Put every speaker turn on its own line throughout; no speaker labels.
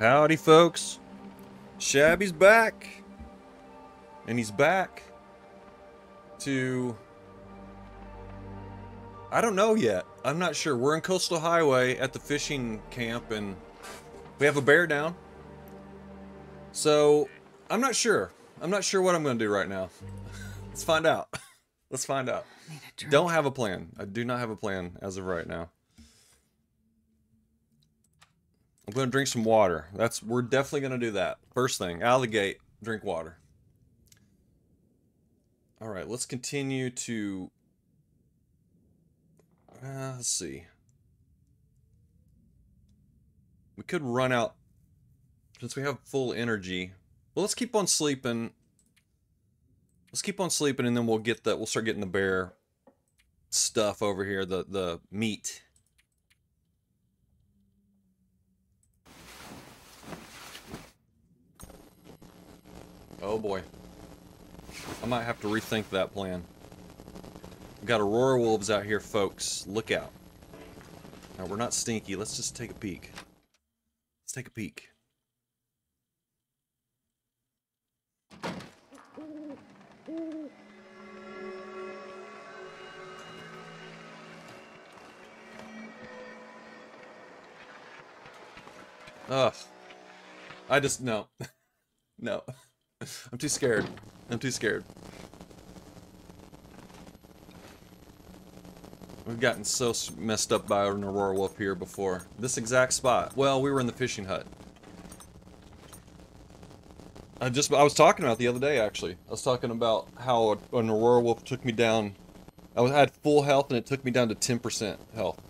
Howdy, folks. Shabby's back. And he's back to... I don't know yet. I'm not sure. We're in Coastal Highway at the fishing camp, and we have a bear down. So, I'm not sure. I'm not sure what I'm going to do right now. Let's find out. Let's find out. Don't have a plan. I do not have a plan as of right now. I'm to drink some water. That's We're definitely to do that. First thing, out of the gate, drink water. Alright, let's continue to... Uh, let's see. We could run out... Since we have full energy. Well, let's keep on sleeping. Let's keep on sleeping and then we'll get that. We'll start getting the bear stuff over here. The, the meat. Oh boy. I might have to rethink that plan. We've got Aurora Wolves out here, folks. Look out. Now, we're not stinky. Let's just take a peek. Let's take a peek. Ugh. I just, no. no. I'm too scared. I'm too scared. We've gotten so messed up by an Aurora Wolf here before. This exact spot. Well, we were in the fishing hut. I just, I was talking about the other day, actually. I was talking about how an Aurora Wolf took me down. I was, I had full health and it took me down to 10% health.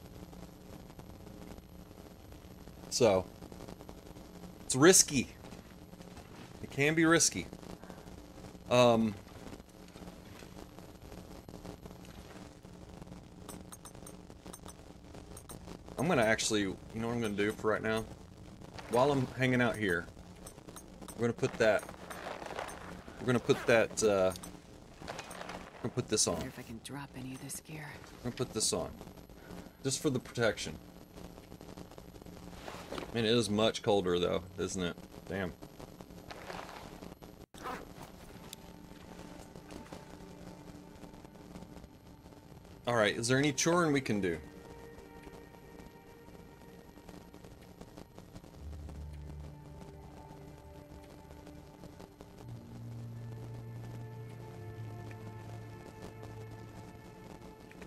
So, it's risky. It can be risky. Um, I'm gonna actually, you know what I'm gonna do for right now? While I'm hanging out here, we're gonna put that, we're gonna put that, uh, I'm gonna put this on.
if I can drop any of this gear.
I'm gonna put this on. Just for the protection. Man, it is much colder though, isn't it? Damn. Alright, is there any choring we can do?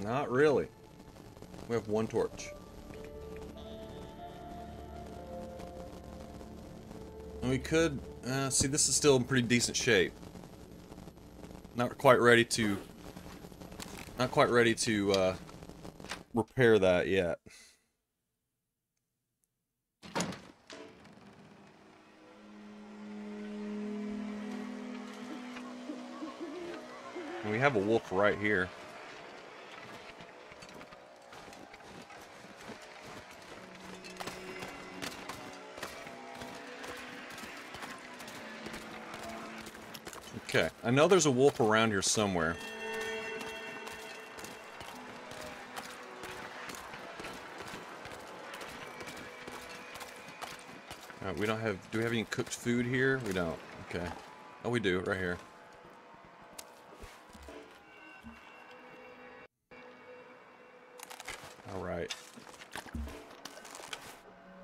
Not really. We have one torch. And we could, uh, see this is still in pretty decent shape. Not quite ready to not quite ready to uh, repair that yet. we have a wolf right here. Okay, I know there's a wolf around here somewhere. We don't have... Do we have any cooked food here? We don't. Okay. Oh, we do, right here. Alright.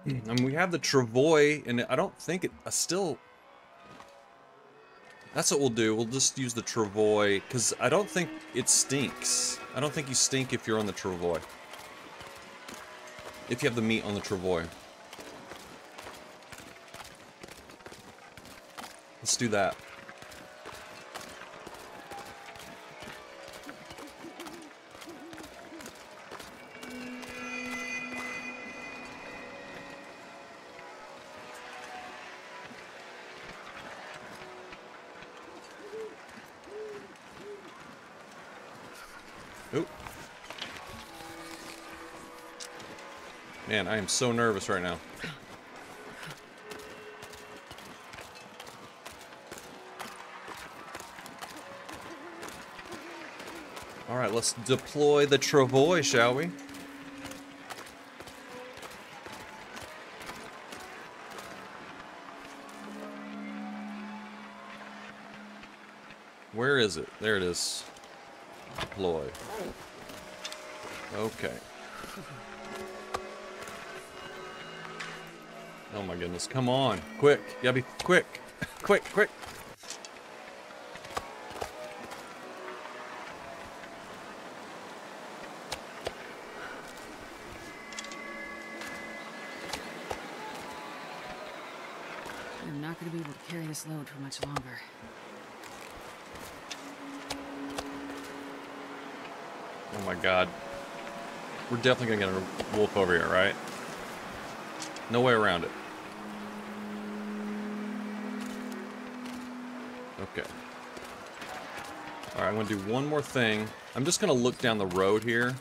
Mm, and we have the travois, and I don't think it... I still... That's what we'll do. We'll just use the travois, because I don't think it stinks. I don't think you stink if you're on the travois. If you have the meat on the travois. Let's do that. Man, I am so nervous right now. let's deploy the travois, shall we? Where is it? There it is. Deploy. Okay. Oh my goodness, come on. Quick, you gotta be quick. quick, quick.
This load for much longer.
Oh my god. We're definitely gonna get a wolf over here, right? No way around it. Okay. Alright, I'm gonna do one more thing. I'm just gonna look down the road here.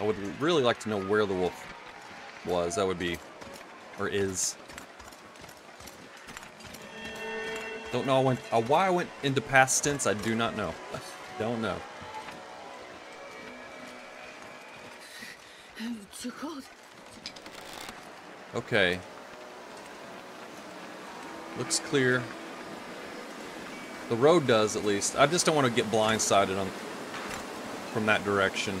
I would really like to know where the wolf was. That would be, or is. Don't know I went, uh, why I went into past tense, I do not know. Don't know.
Too cold.
Okay. Looks clear. The road does, at least. I just don't want to get blindsided on from that direction.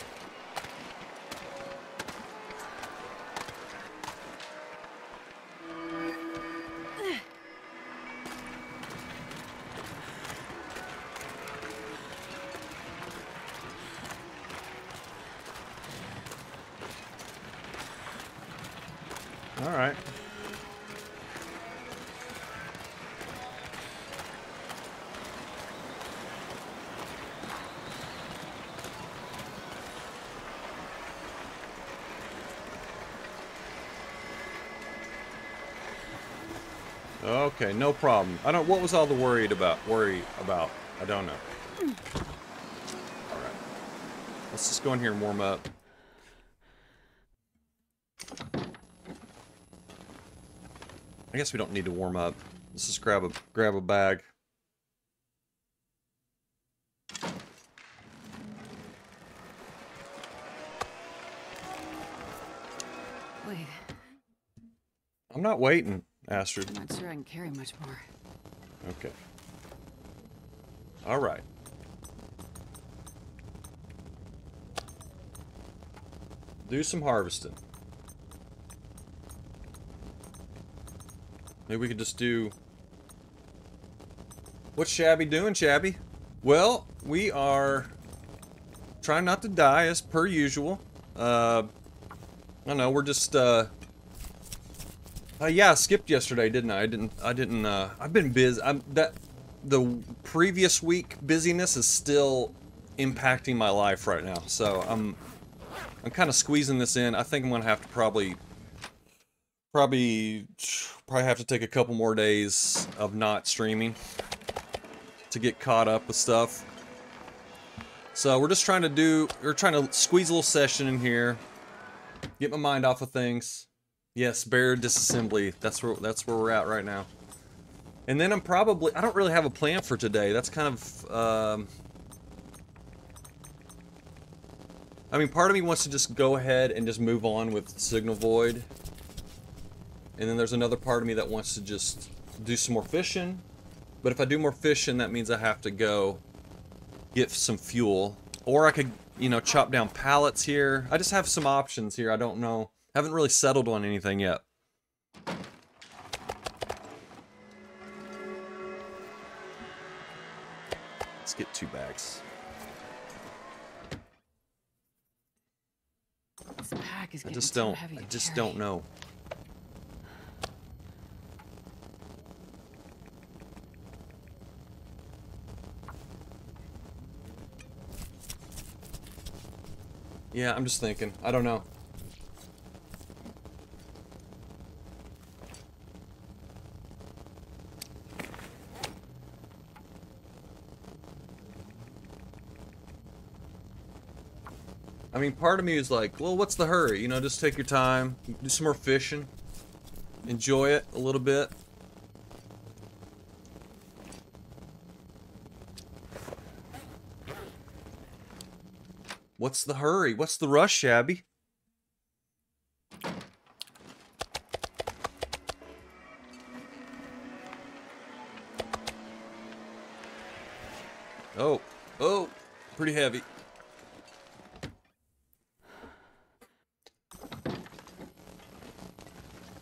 Okay, no problem. I don't. What was all the worried about? Worry about? I don't know. All right. Let's just go in here and warm up. I guess we don't need to warm up. Let's just grab a grab a bag.
Wait,
I'm not waiting, Astrid.
I'm not sure I can carry much more.
Okay. All right. Do some harvesting. Maybe we could just do... What's Shabby doing, Shabby? Well, we are trying not to die as per usual. Uh, I don't know, we're just, uh... Uh, yeah, I skipped yesterday, didn't I? I didn't, I didn't, uh, I've been busy. I'm, that, the previous week busyness is still impacting my life right now. So I'm, I'm kind of squeezing this in. I think I'm to have to probably, probably, probably have to take a couple more days of not streaming to get caught up with stuff. So we're just trying to do, we're trying to squeeze a little session in here, get my mind off of things. Yes, bear disassembly. That's where that's where we're at right now. And then I'm probably I don't really have a plan for today. That's kind of um, I mean, part of me wants to just go ahead and just move on with Signal Void. And then there's another part of me that wants to just do some more fishing. But if I do more fishing, that means I have to go get some fuel. Or I could, you know, chop down pallets here. I just have some options here. I don't know. Haven't really settled on anything yet. Let's get two bags.
This pack is
I just don't. I just
carry.
don't know. Yeah, I'm just thinking. I don't know. I mean, part of me is like, well, what's the hurry? You know, just take your time, do some more fishing, enjoy it a little bit. What's the hurry? What's the rush, Shabby?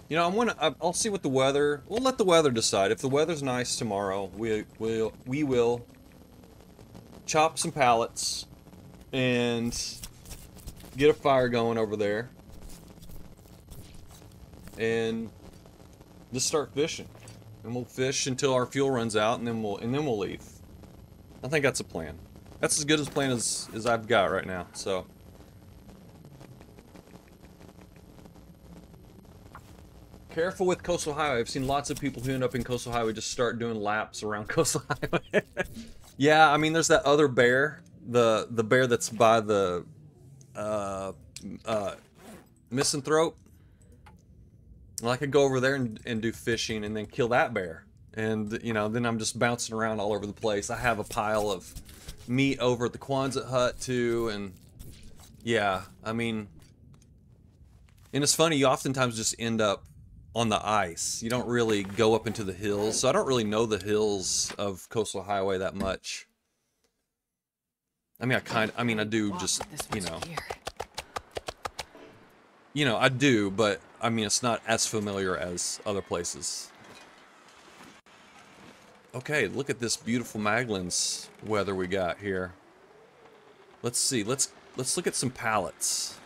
You know, I'm gonna. I'll see what the weather. We'll let the weather decide. If the weather's nice tomorrow, we will. We will chop some pallets and get a fire going over there, and just start fishing. And we'll fish until our fuel runs out, and then we'll and then we'll leave. I think that's a plan. That's as good a plan as as I've got right now. So. Careful with Coastal Highway. I've seen lots of people who end up in Coastal Highway just start doing laps around Coastal Highway. yeah, I mean, there's that other bear, the the bear that's by the uh, uh, misanthrope. Well, I could go over there and, and do fishing and then kill that bear. And, you know, then I'm just bouncing around all over the place. I have a pile of meat over at the Quonset hut, too. And, yeah, I mean... And it's funny, you oftentimes just end up on the ice. You don't really go up into the hills. So I don't really know the hills of Coastal Highway that much. I mean, I kind I mean, I do just, you know. You know, I do, but I mean, it's not as familiar as other places. Okay, look at this beautiful Maglins weather we got here. Let's see. Let's let's look at some pallets.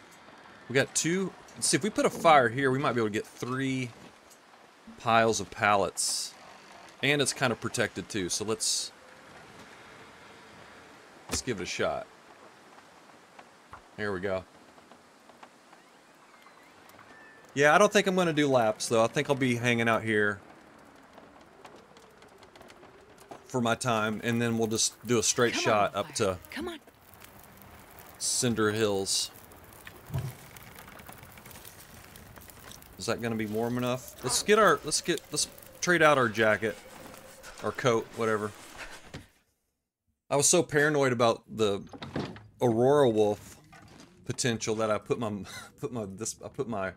We got two. Let's see if we put a fire here, we might be able to get three piles of pallets, and it's kind of protected too. So let's let's give it a shot. Here we go. Yeah, I don't think I'm going to do laps, though. I think I'll be hanging out here for my time, and then we'll just do a straight
Come
shot
on,
up to
Come on.
Cinder Hills. Is that going to be warm enough? Let's get our, let's get, let's trade out our jacket, our coat, whatever. I was so paranoid about the Aurora Wolf potential that I put my, put my, this, I put my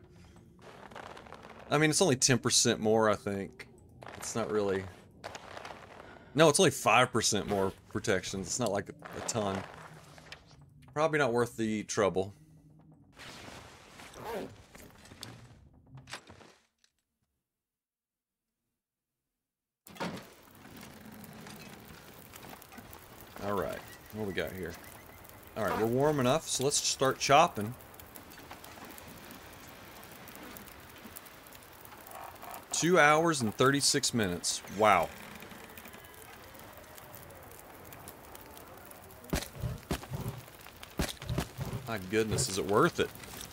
I mean, it's only 10% more, I think. It's not really... No, it's only 5% more protection. It's not like a, a ton. Probably not worth the trouble. Alright, what we got here? Alright, we're warm enough, so let's start chopping. Two hours and 36 minutes. Wow. My goodness, is it worth it?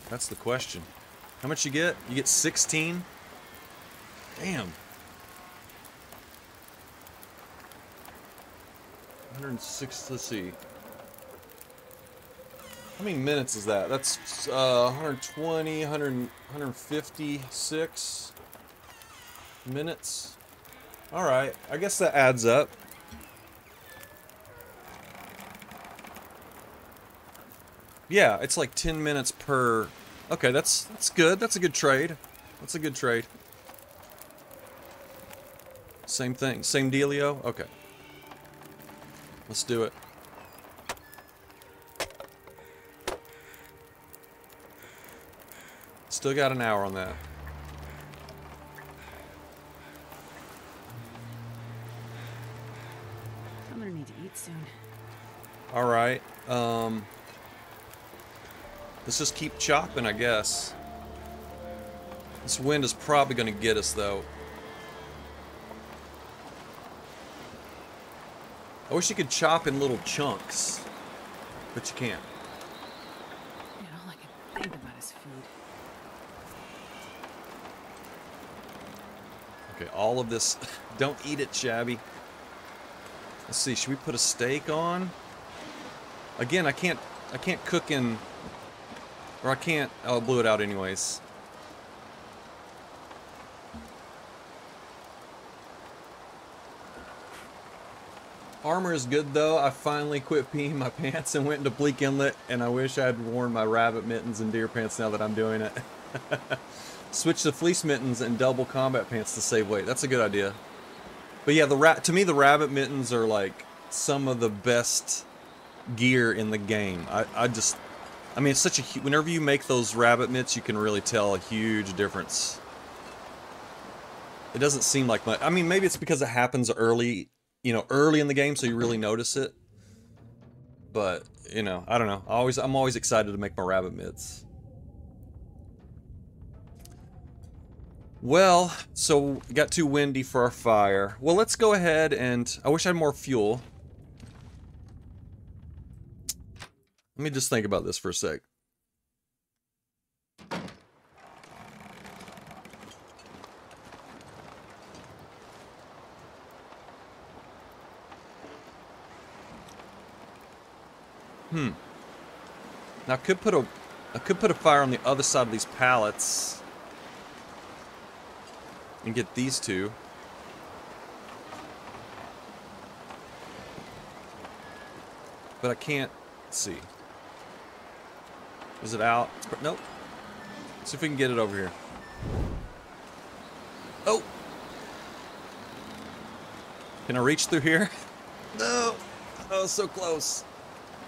That's the question. How much you get? You get 16? Damn. 106, let's see. How many minutes is that? That's uh, 120, 100, 156 minutes. Alright, I guess that adds up. Yeah, it's like 10 minutes per... Okay, that's that's good. That's a good trade. That's a good trade. Same thing. Same dealio? Okay. Let's do it. Still got an hour on that.
I'm gonna need to eat soon.
All right. Um, let's just keep chopping, I guess. This wind is probably going to get us, though. I wish you could chop in little chunks, but you can't.
Man, all I can think about is food.
Okay, all of this. Don't eat it, Shabby. Let's see. Should we put a steak on? Again, I can't. I can't cook in. Or I can't. Oh, I blew it out anyways. Armor is good though. I finally quit peeing my pants and went into Bleak Inlet, and I wish I had worn my rabbit mittens and deer pants now that I'm doing it. Switch to fleece mittens and double combat pants to save weight. That's a good idea. But yeah, the ra- to me the rabbit mittens are like some of the best gear in the game. I, I just, I mean, it's such a whenever you make those rabbit mitts, you can really tell a huge difference. It doesn't seem like much. I mean, maybe it's because it happens early, you know, early in the game, so you really notice it. But you know, I don't know. I always, I'm always excited to make my rabbit mitts. Well, so got too windy for our fire. Well, let's go ahead and I wish I had more fuel. Let me just think about this for a sec. Hmm. Now I could put a I could put a fire on the other side of these pallets and get these two. But I can't see. Is it out? Nope. Let's see if we can get it over here. Oh! Can I reach through here? No! Oh, so close.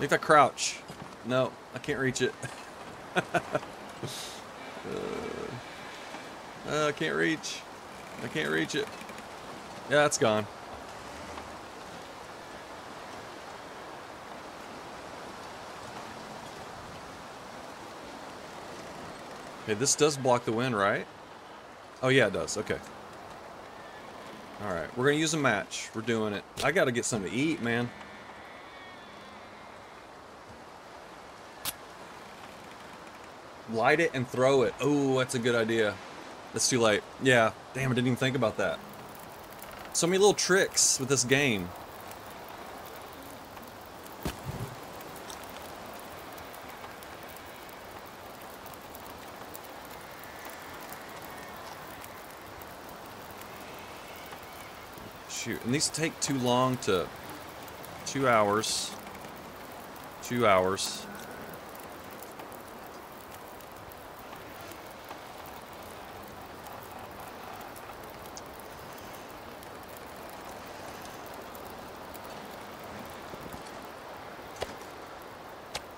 If I crouch. No, I can't reach it. uh, uh, I can't reach. I can't reach it. Yeah, that's gone. Okay, this does block the wind, right? Oh yeah, it does. Okay. Alright, we're gonna use a match. We're doing it. I gotta get something to eat, man. Light it and throw it. Oh, that's a good idea. That's too late. Yeah. Damn, I didn't even think about that. So many little tricks with this game. Shoot, and these take too long to... Two hours. Two hours.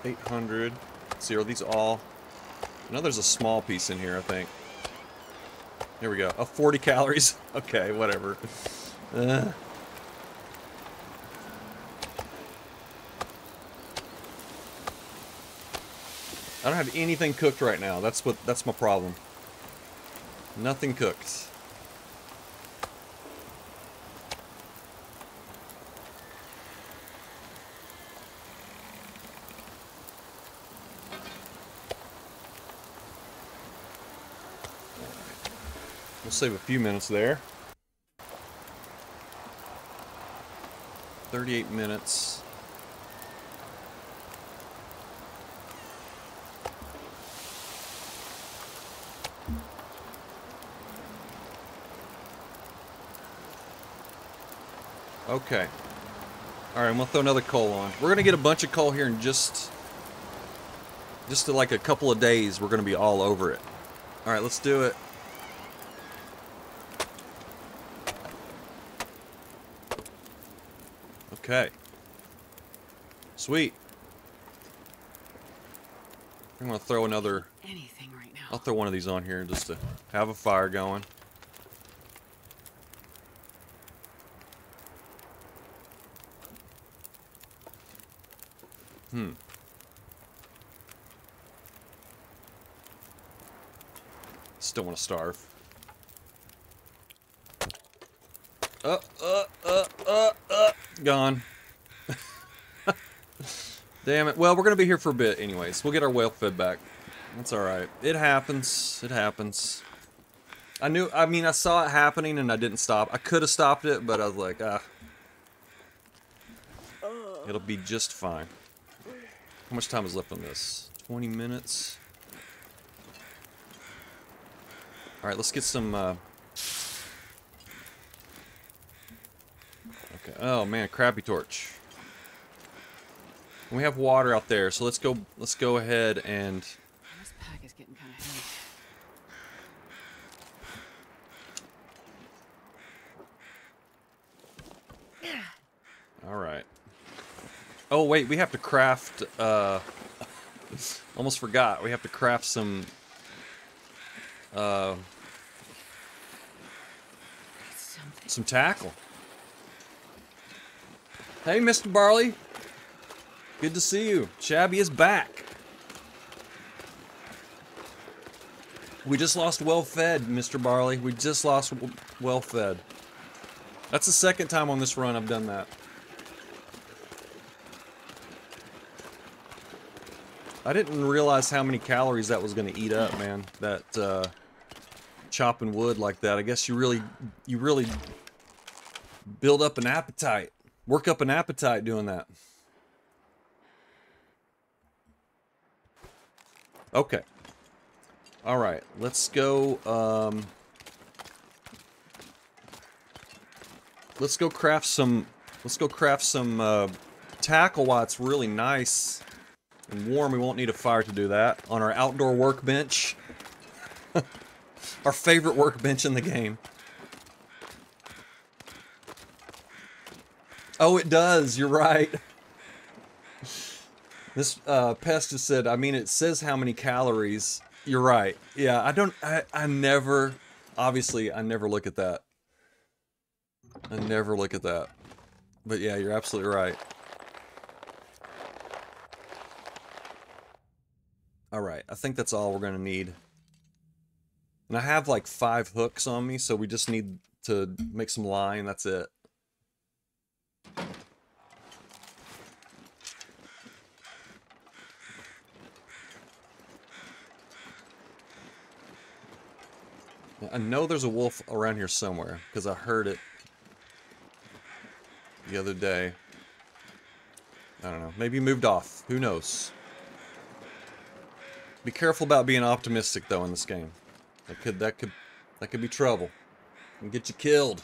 Eight hundred. See, are these all? I know there's a small piece in here. I think. Here we go. Oh, 40 calories. Okay, whatever. Uh. I don't have anything cooked right now. That's what. That's my problem. Nothing cooked. Save a few minutes there. 38 minutes. Okay. Alright, I'm gonna throw another coal on. We're gonna get a bunch of coal here in just... Just like a couple of days, we're gonna be all over it. Alright, let's do it. Okay. Sweet. I'm gonna throw another.
Anything right now.
I'll throw one of these on here just to have a fire going. Hmm. Still want to starve. Uh, uh, uh, uh, uh, gone. Damn it. Well, we're going to be here for a bit anyways. We'll get our whale fed back. That's alright. It happens. It happens. I knew, I mean, I saw it happening and I didn't stop. I could have stopped it, but I was like, ah. It'll be just fine. How much time is left on this? 20 minutes? Alright, let's get some, uh... Oh man, crappy torch. We have water out there, so let's go. Let's go ahead and.
This pack is getting kind of heavy.
All right. Oh wait, we have to craft. Uh, almost forgot. We have to craft some. Uh, some tackle. Hey, Mr. Barley. Good to see you. Shabby is back. We just lost well fed, Mr. Barley. We just lost well fed. That's the second time on this run I've done that. I didn't realize how many calories that was going to eat up, man. That uh, chopping wood like that. I guess you really, you really build up an appetite, work up an appetite doing that. Okay. All right, let's go. Um, let's go craft some. Let's go craft some uh, tackle while it's really nice and warm. We won't need a fire to do that on our outdoor workbench. our favorite workbench in the game. Oh, it does. You're right. This uh, said, I mean, it says how many calories. You're right. Yeah, I don't, I, I never, obviously, I never look at that. I never look at that. But yeah, you're absolutely right. All right, I think that's all we're going to need. And I have like five hooks on me, so we just need to make some line. That's it. I know there's a wolf around here somewhere because I heard it the other day. I don't know. Maybe moved off. Who knows? Be careful about being optimistic though in this game. That could that could that could be trouble. And get you killed.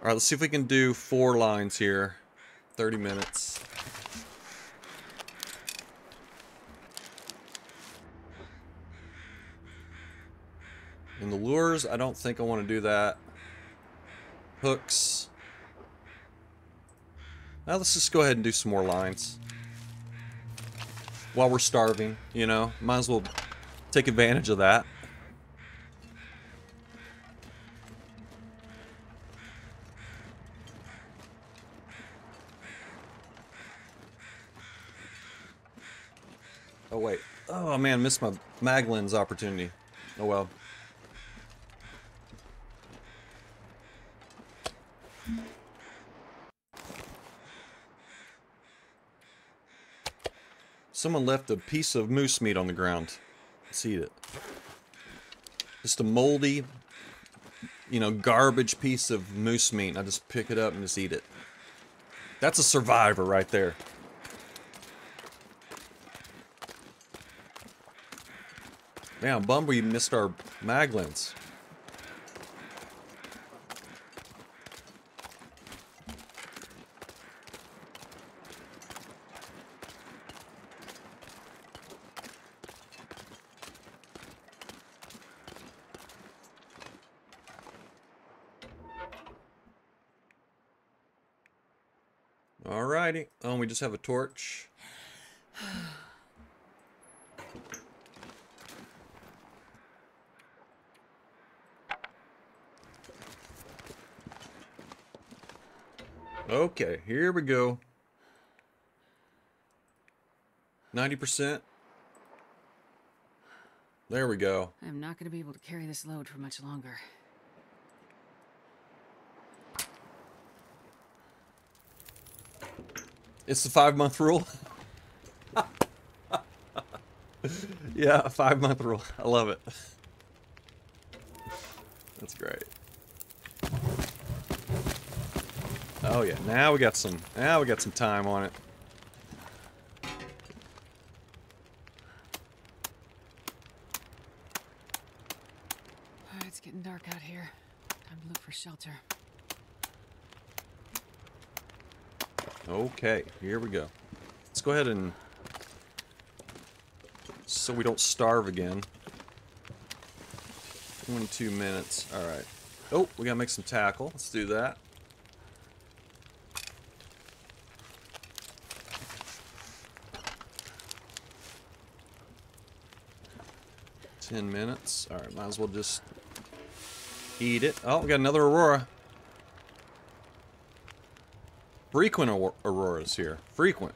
Alright, let's see if we can do four lines here. 30 minutes. In the lures, I don't think I want to do that. Hooks. Now let's just go ahead and do some more lines. While we're starving, you know, might as well take advantage of that. Oh wait. Oh man, missed my Maglins opportunity. Oh well. Someone left a piece of moose meat on the ground. Let's eat it. Just a moldy, you know, garbage piece of moose meat. I just pick it up and just eat it. That's a survivor right there. Damn, bummer you missed our maglins. Alrighty. And we just have a torch. Okay, here we go. 90%. There we go.
I'm not going to be able to carry this load for much longer.
It's the five month rule. yeah, a five month rule. I love it. That's great. Oh yeah, now we got some now we got some time on it.
Alright, it's getting dark out here. Time to look for shelter.
Okay, here we go. Let's go ahead and... So we don't starve again. 22 minutes. Alright. Oh, we gotta make some tackle. Let's do that. Ten minutes. Alright, might as well just eat it. Oh, we got another Aurora. Frequent aur Auroras here. Frequent.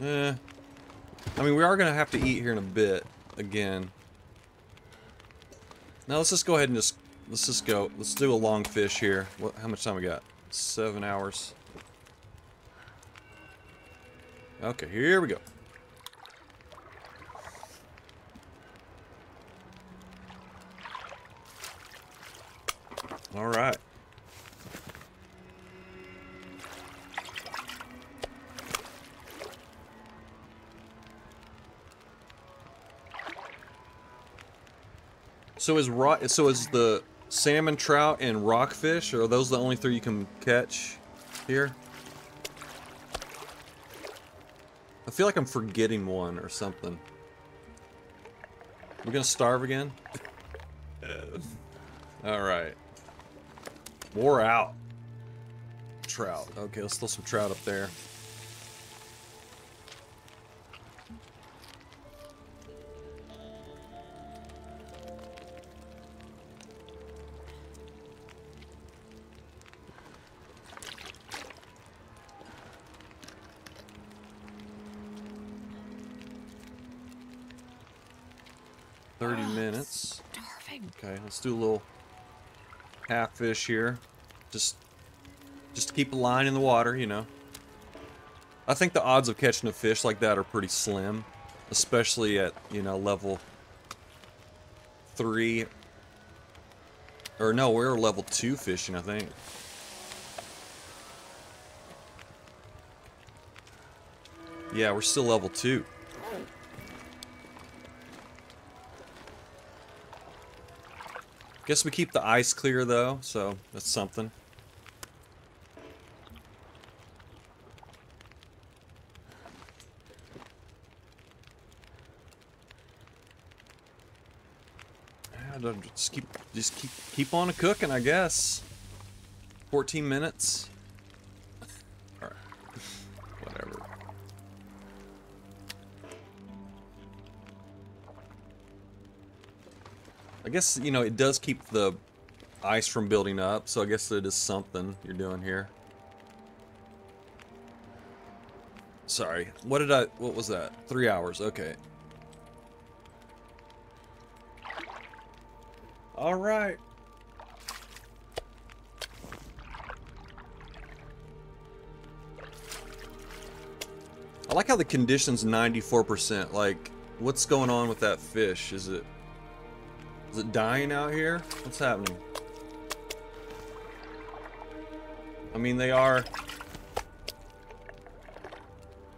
Eh. I mean, we are going to have to eat here in a bit. Again. Now, let's just go ahead and just... Let's just go. Let's do a long fish here. What? How much time we got? Seven hours. Okay, here we go. So is? So is the salmon, trout, and rockfish? Are those the only three you can catch here? I feel like I'm forgetting one or something. We're gonna starve again? Alright. Wore out. Trout. Okay, let's throw some trout up there. Let's do a little half fish here. Just just to keep a line in the water, you know. I think the odds of catching a fish like that are pretty slim, especially at, you know, level 3 or no, we're level 2 fishing, I think. Yeah, we're still level 2. Guess we keep the ice clear though, so that's something. Just keep, just keep, keep on cooking, I guess. 14 minutes. Guess, you know, it does keep the ice from building up, so I guess it is something you're doing here. Sorry, what did I, what was that? Three hours, okay. Alright. I like how the condition's 94%. Like, what's going on with that fish? Is it is it dying out here? What's happening? I mean, they are...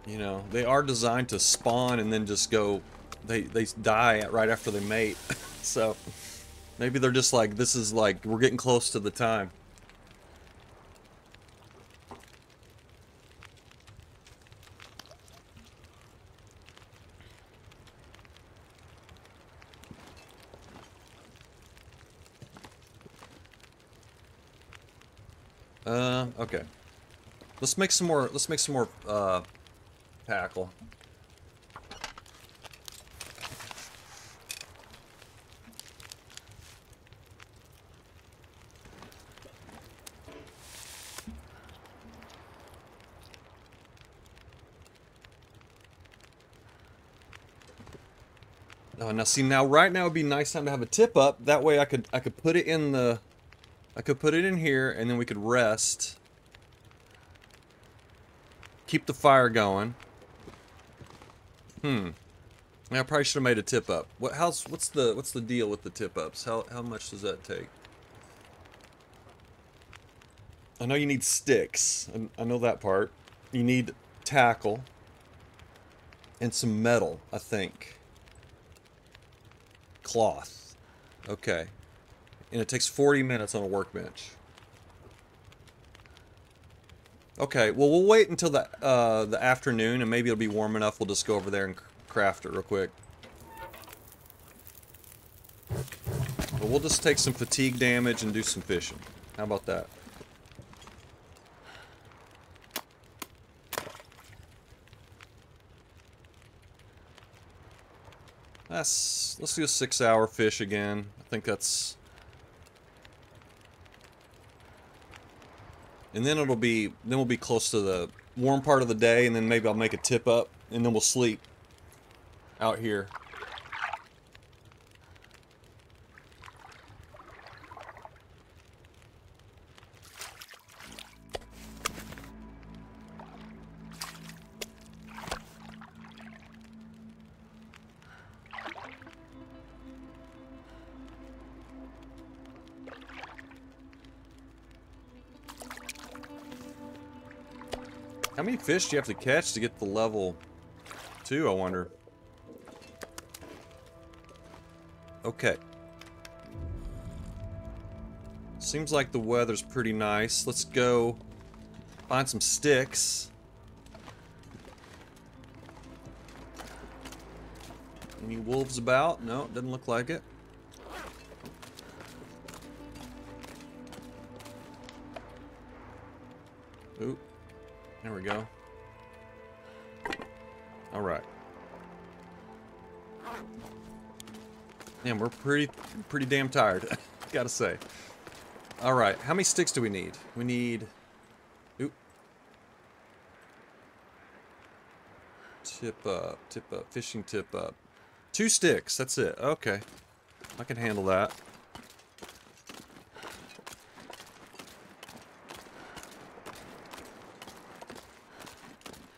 You know, they are designed to spawn and then just go... They, they die right after they mate. so, maybe they're just like, this is like, we're getting close to the time. Uh, okay. Let's make some more, let's make some more, uh, tackle. Oh, now see, now right now would be nice time to have a tip up. That way I could, I could put it in the, I could put it in here and then we could rest. Keep the fire going. Hmm. I probably should have made a tip up. What how's what's the what's the deal with the tip ups? How how much does that take? I know you need sticks. I, I know that part. You need tackle and some metal, I think. Cloth. Okay. And it takes 40 minutes on a workbench. Okay, well, we'll wait until the, uh, the afternoon, and maybe it'll be warm enough. We'll just go over there and craft it real quick. But we'll just take some fatigue damage and do some fishing. How about that? That's, let's do a six hour fish again. I think that's... And then it'll be, then we'll be close to the warm part of the day and then maybe I'll make a tip up and then we'll sleep out here. Fish do you have to catch to get the level 2, I wonder? Okay. Seems like the weather's pretty nice. Let's go find some sticks. Any wolves about? No, it doesn't look like it. Oop. There we go. Man, we're pretty pretty damn tired, gotta say. Alright, how many sticks do we need? We need... Oop. Tip up, tip up, fishing tip up. Two sticks, that's it. Okay. I can handle that.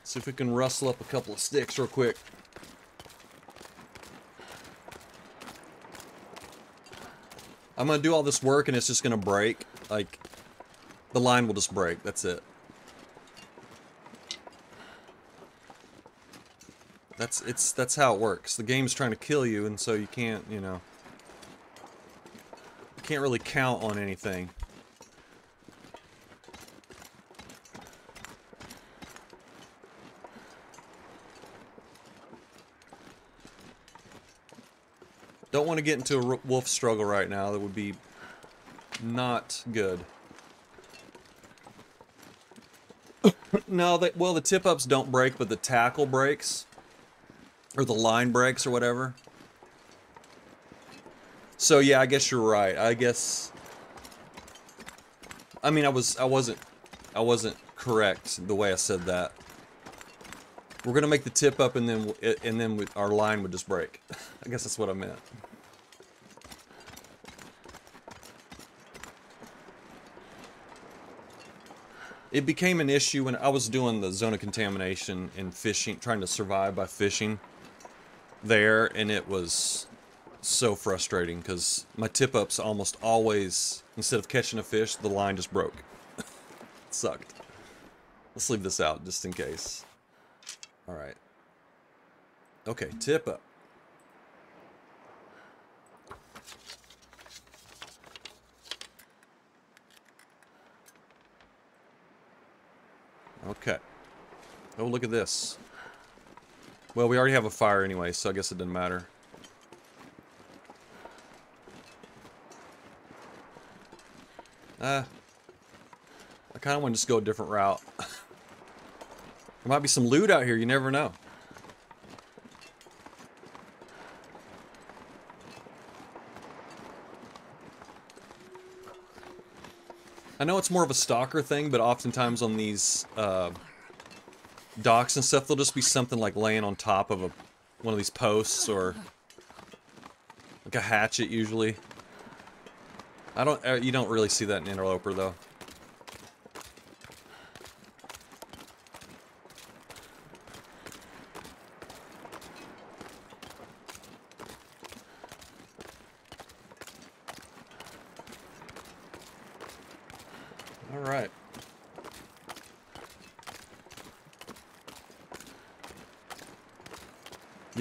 See if we can rustle up a couple of sticks real quick. I'm gonna do all this work and it's just gonna break. Like, the line will just break. That's it. That's it's that's how it works. The game's trying to kill you, and so you can't, you know, you can't really count on anything. Want to get into a wolf struggle right now. That would be not good. no, they, well, the tip-ups don't break, but the tackle breaks. Or the line breaks or whatever. So, yeah, I guess you're right. I guess... I mean, I was, I wasn't, I wasn't correct the way I said that. We're gonna make the tip up and then and then our line would just break. I guess that's what I meant. It became an issue when I was doing the zone of contamination and fishing, trying to survive by fishing there, and it was so frustrating because my tip-ups almost always, instead of catching a fish, the line just broke. sucked. Let's leave this out just in case. Alright. Okay, tip up. Okay. Oh, look at this. Well, we already have a fire anyway, so I guess it didn't matter. Uh, I kind of want to just go a different route. there might be some loot out here, you never know. I know it's more of a stalker thing, but oftentimes on these uh, docks and stuff, there'll just be something like laying on top of a one of these posts or like a hatchet usually. I don't. Uh, you don't really see that in Interloper though.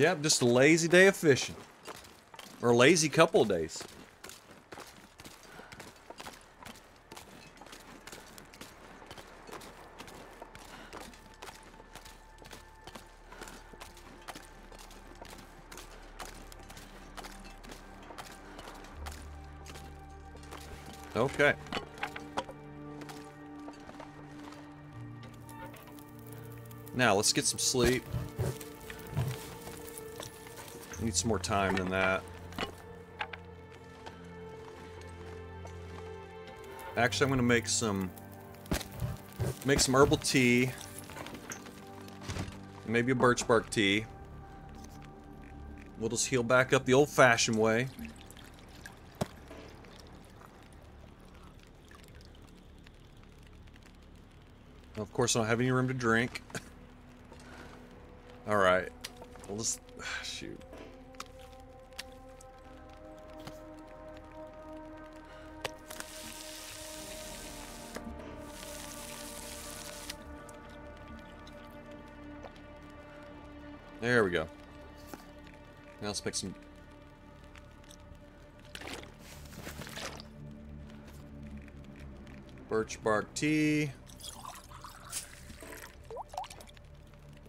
Yep, just a lazy day of fishing. Or lazy couple of days. Okay. Now, let's get some sleep. Need some more time than that. Actually, I'm gonna make some make some herbal tea. Maybe a birch bark tea. We'll just heal back up the old-fashioned way. Of course, I don't have any room to drink. Alright. We'll just... let's make some... Birch bark tea.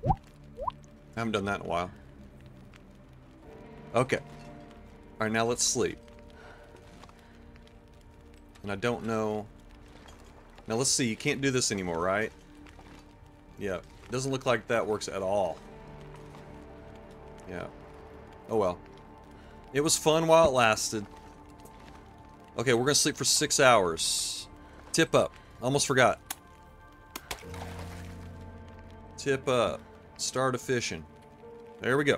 I haven't done that in a while. Okay. Alright, now let's sleep. And I don't know... Now let's see, you can't do this anymore, right? Yeah, doesn't look like that works at all. Yeah. Oh well. It was fun while it lasted. Okay, we're gonna sleep for six hours. Tip up. Almost forgot. Tip up. Start a fishing. There we go.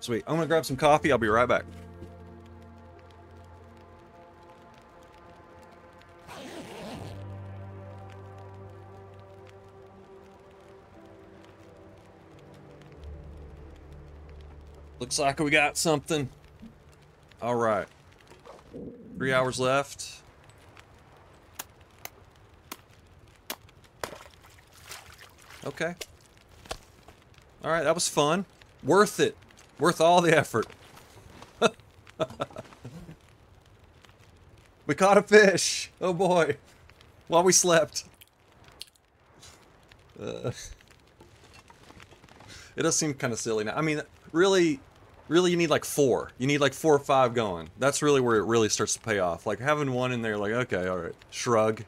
Sweet. I'm gonna grab some coffee. I'll be right back. Looks like we got something. All right. Three hours left. Okay. All right, that was fun. Worth it. Worth all the effort. we caught a fish. Oh boy. While we slept. Uh, it does seem kind of silly now. I mean, really, really you need like four. You need like four or five going. That's really where it really starts to pay off. Like having one in there, like, okay, all right, shrug.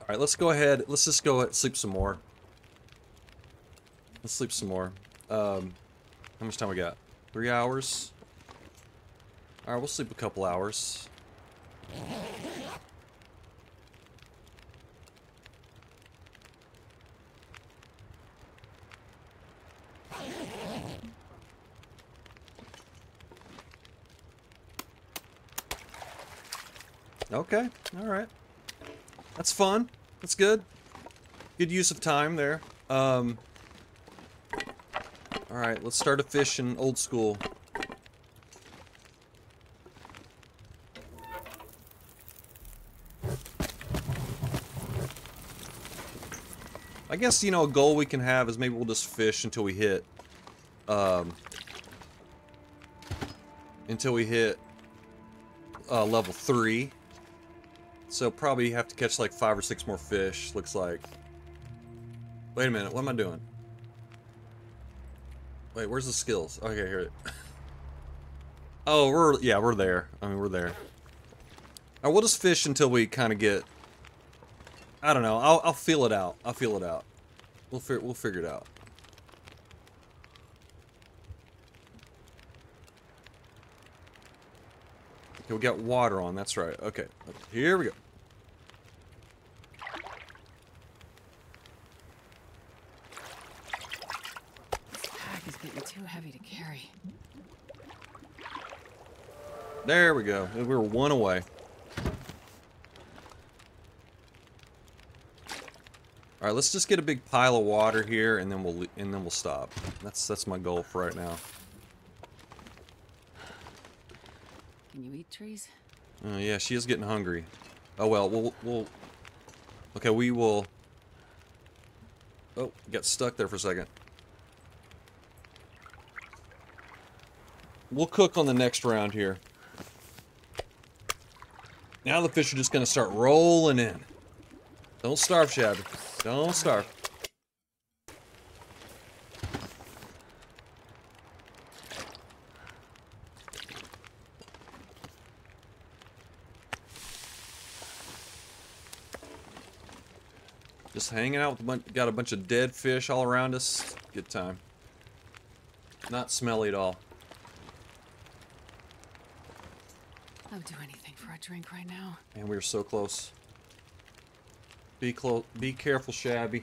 All right, let's go ahead. Let's just go ahead, sleep some more. Let's sleep some more. Um, how much time we got? Three hours. All right, we'll sleep a couple hours. Okay, all right. That's fun. That's good. Good use of time there. Um, all right, let's start a fish in old school. I guess, you know, a goal we can have is maybe we'll just fish until we hit, um, until we hit, uh, level 3. So probably have to catch like five or six more fish, looks like. Wait a minute, what am I doing? Wait, where's the skills? Okay, here. oh, we're, yeah, we're there. I mean, we're there. Alright, we'll just fish until we kind of get... I don't know, I'll, I'll feel it out. I'll feel it out. We'll, fi we'll figure it out. Okay, we got water on, that's right. Okay, here we go.
This pack is getting too heavy to carry.
There we go. We were one away. All right, let's just get a big pile of water here, and then we'll and then we'll stop. That's that's my goal for right now.
Can you eat trees?
Uh, yeah, she is getting hungry. Oh well, we'll we'll. Okay, we will. Oh, got stuck there for a second. We'll cook on the next round here. Now the fish are just gonna start rolling in. Don't starve, Shabby. Don't starve. Just hanging out with a bunch, got a bunch of dead fish all around us. Good time. Not smelly at all.
I would do anything for a drink right now.
And we are so close. Be close. Be careful, Shabby.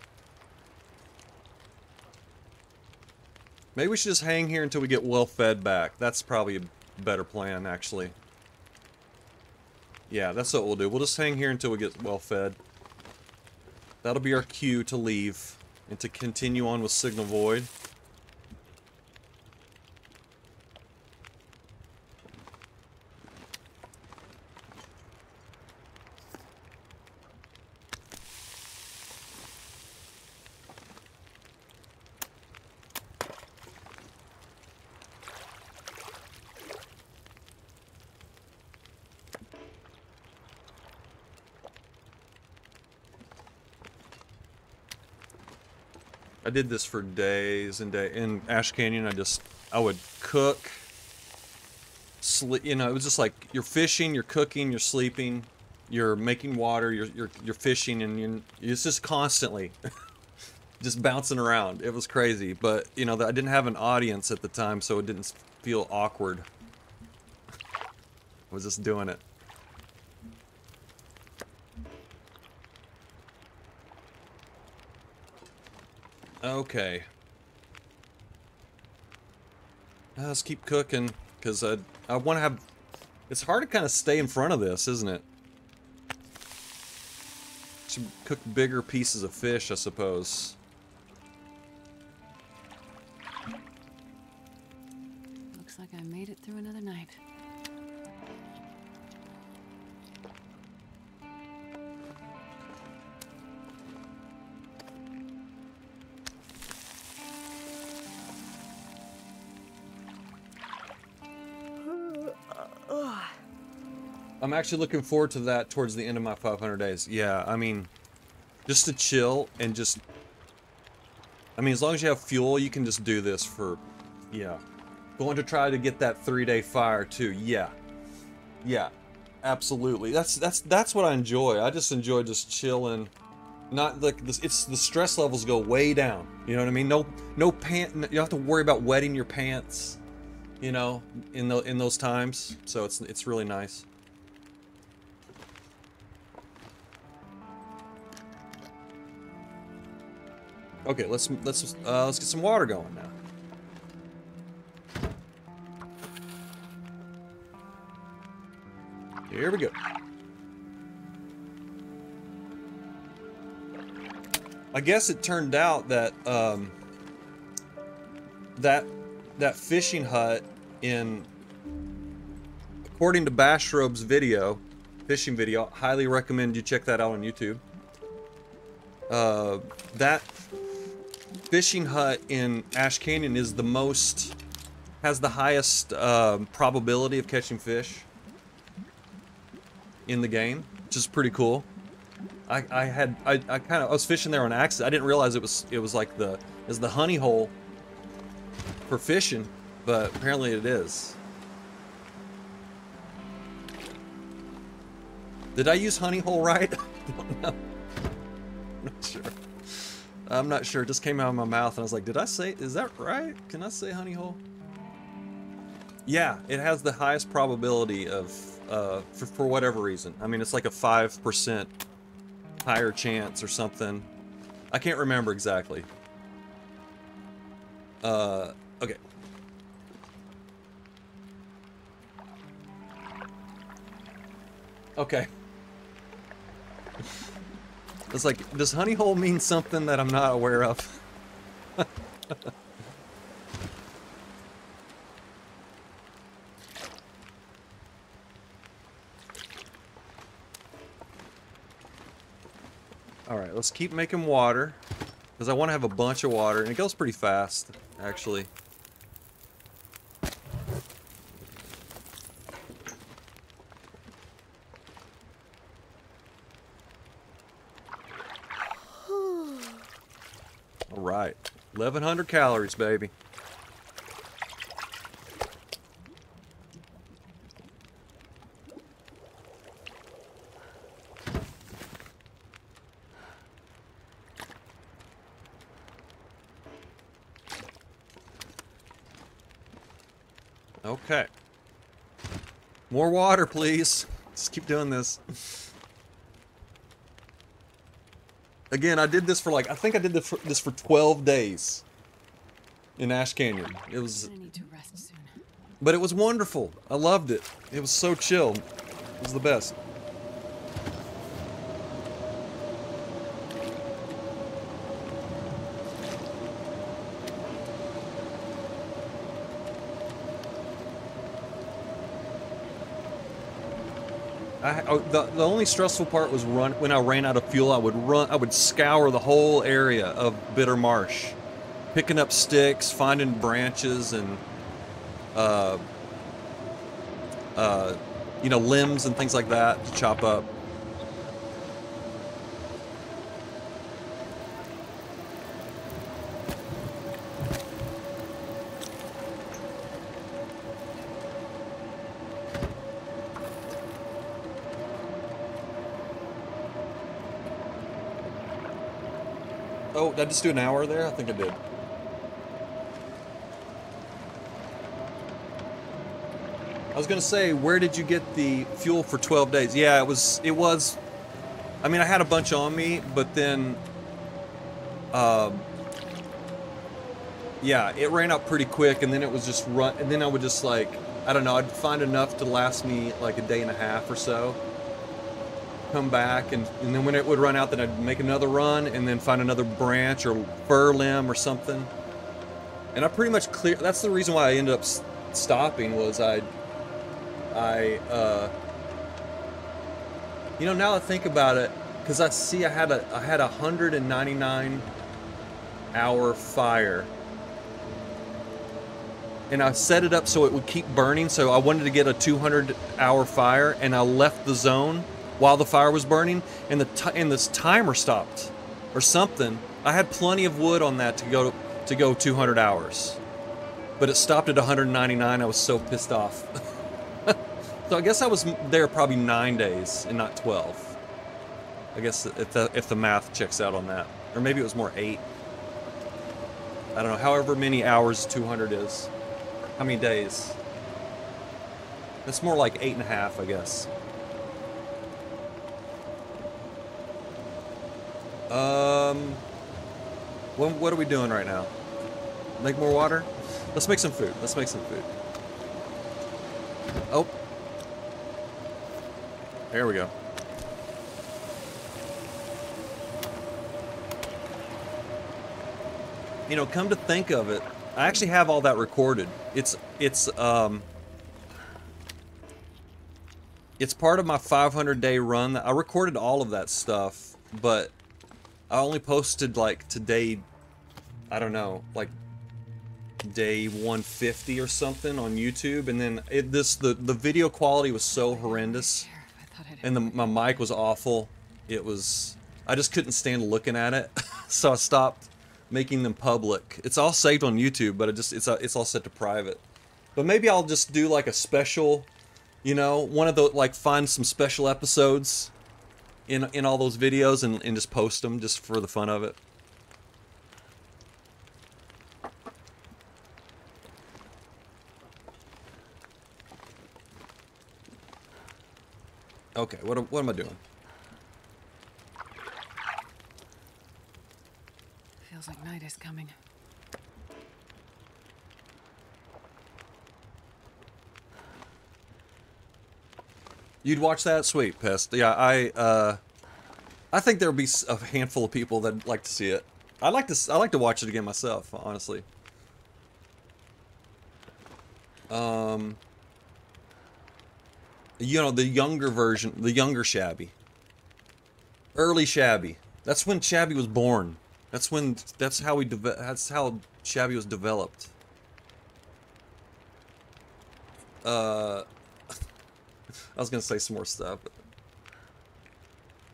Maybe we should just hang here until we get well fed back. That's probably a better plan, actually. Yeah, that's what we'll do. We'll just hang here until we get well fed. That'll be our cue to leave and to continue on with Signal Void. Did this for days and days. In Ash Canyon, I just, I would cook, sleep, you know, it was just like, you're fishing, you're cooking, you're sleeping, you're making water, you're, you're, you're fishing, and you're, it's just constantly just bouncing around. It was crazy, but, you know, I didn't have an audience at the time, so it didn't feel awkward. I was just doing it. Okay. Let's keep cooking, because I, I want to have... It's hard to kind of stay in front of this, isn't it? Should cook bigger pieces of fish, I suppose.
Looks like I made it through another night.
I'm actually looking forward to that towards the end of my 500 days. Yeah, I mean, just to chill and just... I mean, as long as you have fuel, you can just do this for... Yeah. Going to try to get that three-day fire, too. Yeah. Yeah. Absolutely. That's that's that's what I enjoy. I just enjoy just chilling. Not like this. It's the stress levels go way down. You know what I mean? No, no pant. You don't have to worry about wetting your pants. You know, in the in those times. So it's it's really nice. Okay, let's let's uh, let's get some water going now. Here we go. I guess it turned out that um, that that fishing hut in according to Bashrobe's video, fishing video, highly recommend you check that out on YouTube. Uh, that fishing hut in Ash Canyon is the most has the highest um, probability of catching fish in the game, which is pretty cool. I, I had I, I kind of I was fishing there on accident. I didn't realize it was it was like the is the honey hole for fishing, but apparently it is. Did I use honey hole right? no. I'm not sure. I'm not sure. It just came out of my mouth and I was like, did I say, is that right? Can I say honey hole? Yeah, it has the highest probability of, uh, for, for whatever reason. I mean, it's like a 5% higher chance or something. I can't remember exactly. Uh, okay. Okay. It's like, does honey hole mean something that I'm not aware of? Alright, let's keep making water. Because I want to have a bunch of water, and it goes pretty fast, actually. 1100 calories, baby. Okay. More water, please. Just keep doing this. Again, I did this for like, I think I did this for, this for 12 days in Ash Canyon. It was,
I'm need to rest soon.
but it was wonderful. I loved it. It was so chill. It was the best. I, oh, the, the only stressful part was run when I ran out of fuel. I would run. I would scour the whole area of Bitter Marsh, picking up sticks, finding branches, and uh, uh, you know limbs and things like that to chop up. I just do an hour there? I think I did. I was gonna say, where did you get the fuel for 12 days? Yeah, it was, it was, I mean, I had a bunch on me, but then, um, yeah, it ran out pretty quick, and then it was just run, and then I would just like, I don't know, I'd find enough to last me like a day and a half or so. Come back, and, and then when it would run out, then I'd make another run, and then find another branch or fir limb or something. And I pretty much clear. That's the reason why I ended up stopping was I, I, uh, you know, now I think about it, because I see I had a I had a hundred and ninety nine hour fire, and I set it up so it would keep burning. So I wanted to get a two hundred hour fire, and I left the zone while the fire was burning, and the ti and this timer stopped, or something. I had plenty of wood on that to go to go two hundred hours, but it stopped at one hundred ninety nine. I was so pissed off. So I guess I was there probably nine days and not twelve. I guess if the if the math checks out on that, or maybe it was more eight. I don't know. However many hours two hundred is, how many days? That's more like eight and a half, I guess. Um, what what are we doing right now? Make more water? Let's make some food. Let's make some food. Oh. There we go. You know, come to think of it, I actually have all that recorded. It's it's um it's part of my 500 day run. I recorded all of that stuff, but I only posted like today I don't know, like day 150 or something on YouTube, and then it, this the the video quality was so horrendous,
Sheriff, I thought I'd
and the my mic was awful. It was I just couldn't stand looking at it, so I stopped making them public. It's all saved on YouTube, but it just it's it's all set to private. But maybe I'll just do like a special, you know, one of the like find some special episodes in in all those videos and, and just post them just for the fun of it. Okay, what what am I doing?
Feels like night is coming.
You'd watch that? Sweet, pest. Yeah, I uh, I think there'll be a handful of people that'd like to see it. I like to I like to watch it again myself, honestly. Um, you know the younger version, the younger Shabby, early Shabby. That's when Shabby was born. That's when that's how we that's how Shabby was developed. Uh. I was gonna say some more stuff, but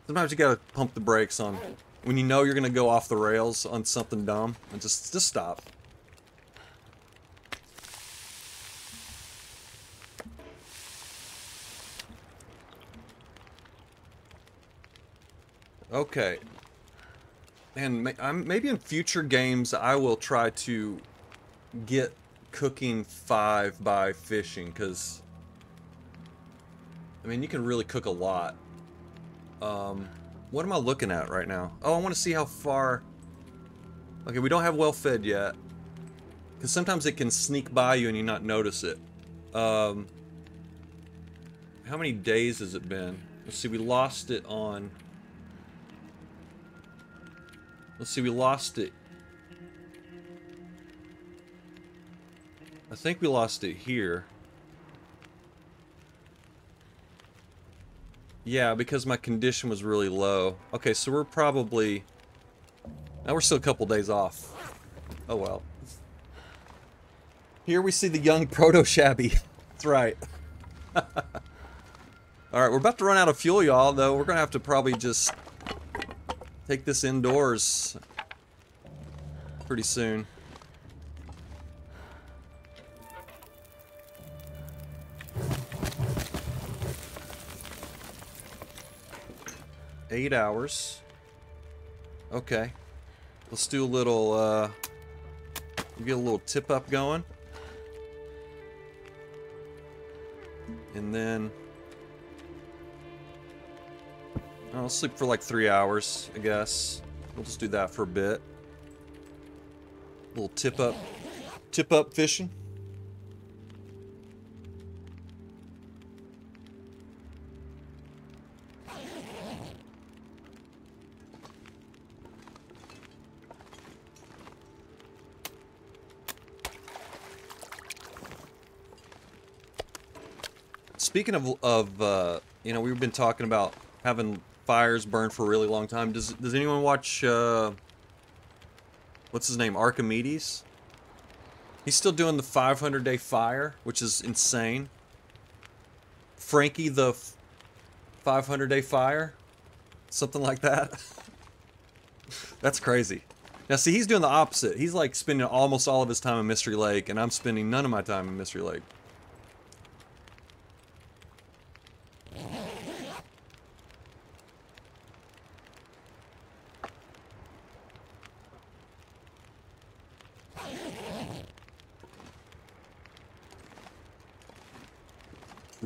sometimes you gotta pump the brakes on When you know you're gonna go off the rails on something dumb, and just just stop. Okay. And may, I'm, maybe in future games I will try to get cooking five by fishing because mean you can really cook a lot. Um, what am I looking at right now? Oh, I want to see how far. Okay, we don't have well fed yet because sometimes it can sneak by you and you not notice it. Um, how many days has it been? Let's see, we lost it on. Let's see, we lost it. I think we lost it here. Yeah, because my condition was really low. Okay, so we're probably... Now we're still a couple days off. Oh well. Here we see the young proto-shabby. That's right. Alright, we're about to run out of fuel, y'all, though. We're gonna have to probably just take this indoors pretty soon. Eight hours. Okay. Let's do a little, uh... Get a little tip up going. And then... I'll sleep for like three hours, I guess. We'll just do that for a bit. A little tip up, tip up fishing. Speaking of, of uh, you know, we've been talking about having fires burn for a really long time. Does Does anyone watch? Uh, what's his name? Archimedes. He's still doing the 500 day fire, which is insane. Frankie the 500 day fire, something like that. That's crazy. Now, see, he's doing the opposite. He's like spending almost all of his time in Mystery Lake, and I'm spending none of my time in Mystery Lake.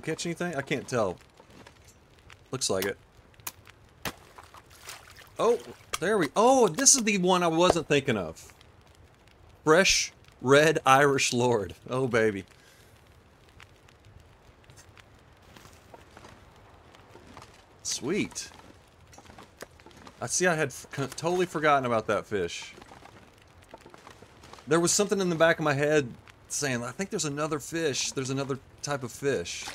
Catch anything? I can't tell. Looks like it. Oh, there we... Oh, this is the one I wasn't thinking of. Fresh Red Irish Lord. Oh, baby. Sweet. I see I had totally forgotten about that fish. There was something in the back of my head saying, I think there's another fish. There's another type of fish.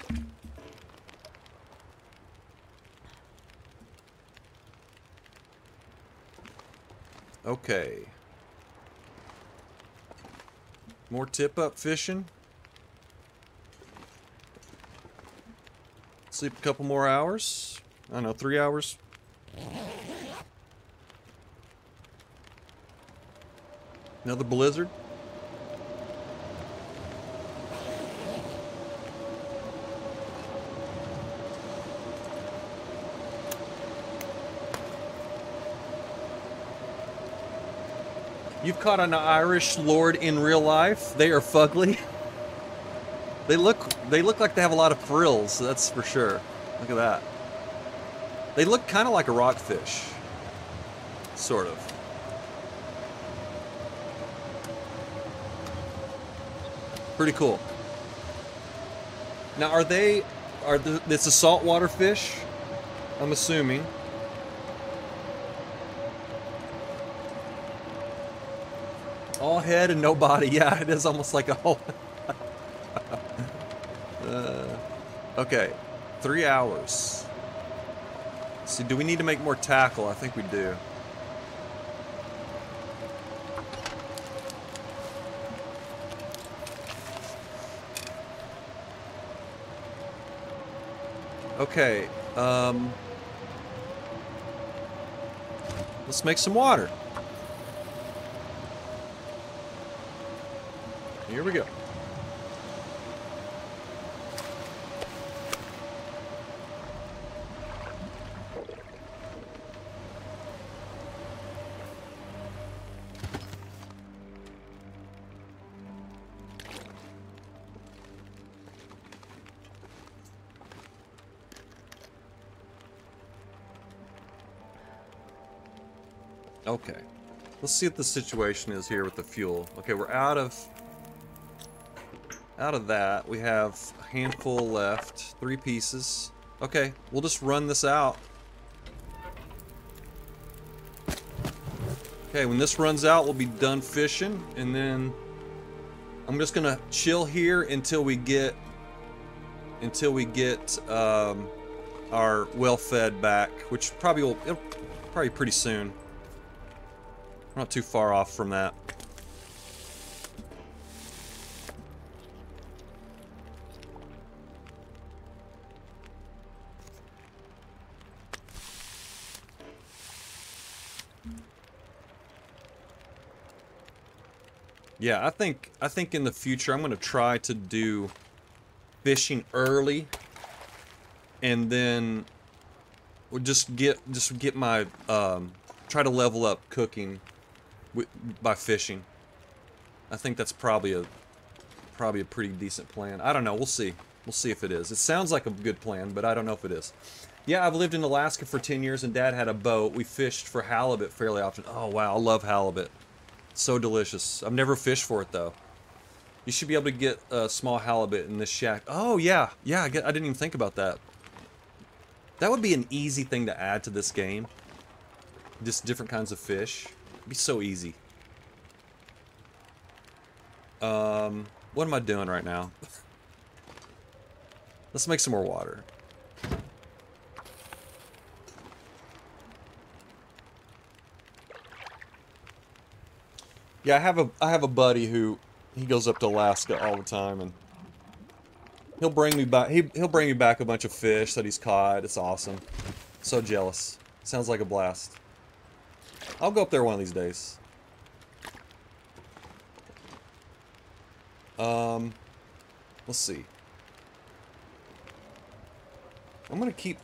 Okay. More tip-up fishing. Sleep a couple more hours. I don't know, three hours. Another blizzard. You've caught an Irish lord in real life. They are fugly. They look they look like they have a lot of frills, that's for sure. Look at that. They look kind of like a rockfish. Sort of. Pretty cool. Now, are they are the, it's a saltwater fish? I'm assuming. All head and no body. Yeah, it is almost like a whole. uh, okay, three hours. See, do we need to make more tackle? I think we do. Okay, um... Let's make some water. Here we go. Okay. Let's see what the situation is here with the fuel. Okay, we're out of out of that. We have a handful left, three pieces. Okay, we'll just run this out. Okay, when this runs out, we'll be done fishing, and then I'm just gonna chill here until we get until we get um, our well fed back, which probably will probably pretty soon. Not too far off from that. Yeah, I think I think in the future I'm going to try to do fishing early and then we'll just get just get my um, try to level up cooking by fishing. I think that's probably a probably a pretty decent plan. I don't know. We'll see. We'll see if it is. It sounds like a good plan, but I don't know if it is. Yeah, I've lived in Alaska for 10 years, and Dad had a boat. We fished for halibut fairly often. Oh, wow. I love halibut. So delicious. I've never fished for it, though. You should be able to get a small halibut in this shack. Oh, yeah. Yeah, I, get, I didn't even think about that. That would be an easy thing to add to this game. Just different kinds of fish. It'd be so easy. Um, what am I doing right now? Let's make some more water. Yeah, I have a I have a buddy who he goes up to Alaska all the time and he'll bring me back he he'll bring me back a bunch of fish that he's caught. It's awesome. So jealous. Sounds like a blast. I'll go up there one of these days. Um, let's see. I'm gonna keep,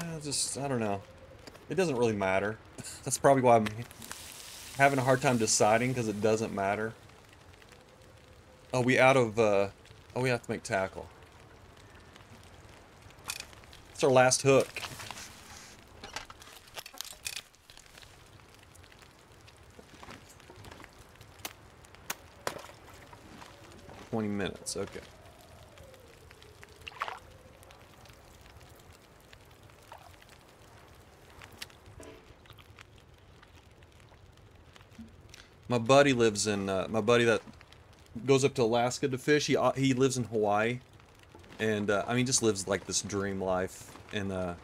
uh, just, I don't know. It doesn't really matter. That's probably why I'm having a hard time deciding, because it doesn't matter. Oh, we out of, uh, oh, we have to make tackle. It's our last hook. 20 minutes, okay. My buddy lives in, uh, my buddy that goes up to Alaska to fish, he, uh, he lives in Hawaii. And, uh, I mean, just lives like this dream life. And, uh,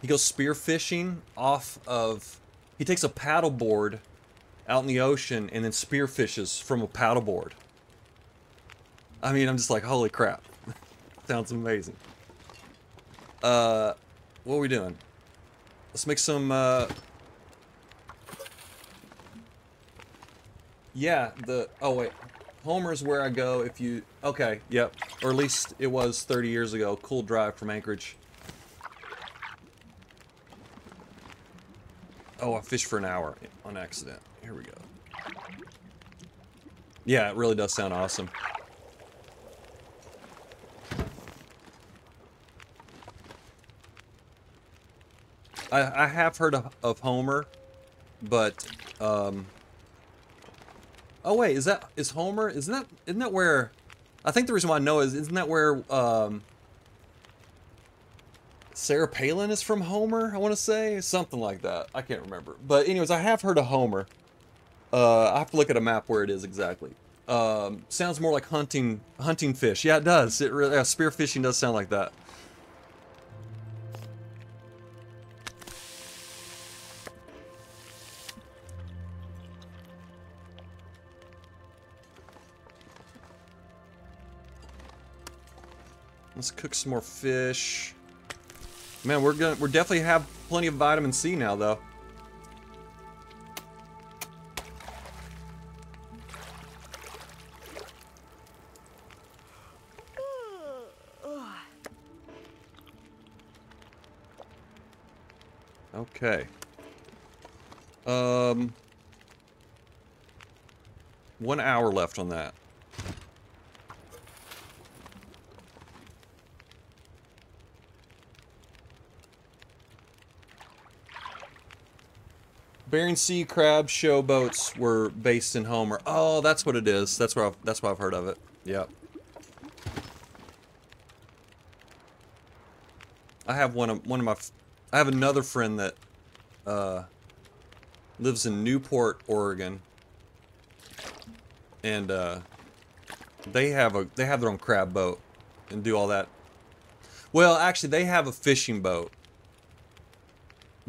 he goes spear fishing off of, he takes a paddleboard out in the ocean and then spear fishes from a paddleboard. I mean, I'm just like, holy crap. Sounds amazing. Uh, what are we doing? Let's make some, uh... Yeah, the... Oh, wait. Homer's where I go if you... Okay, yep. Or at least it was 30 years ago. Cool drive from Anchorage. Oh, I fished for an hour on accident. Here we go. Yeah, it really does sound awesome. I, I have heard of, of Homer, but um. Oh wait, is that is Homer? Isn't that isn't that where? I think the reason why I know is isn't that where um. Sarah Palin is from Homer, I want to say something like that. I can't remember, but anyways, I have heard of Homer. Uh, I have to look at a map where it is exactly. Um, sounds more like hunting hunting fish. Yeah, it does. It really, yeah, spear fishing does sound like that. Let's cook some more fish. Man, we're gonna we're definitely have plenty of vitamin C now though. Okay. Um, one hour left on that. Bering Sea crab show boats were based in Homer. Oh, that's what it is. That's where I've, that's why I've heard of it. Yep. I have one of one of my I have another friend that uh, lives in Newport, Oregon, and uh, they have a they have their own crab boat and do all that. Well, actually, they have a fishing boat,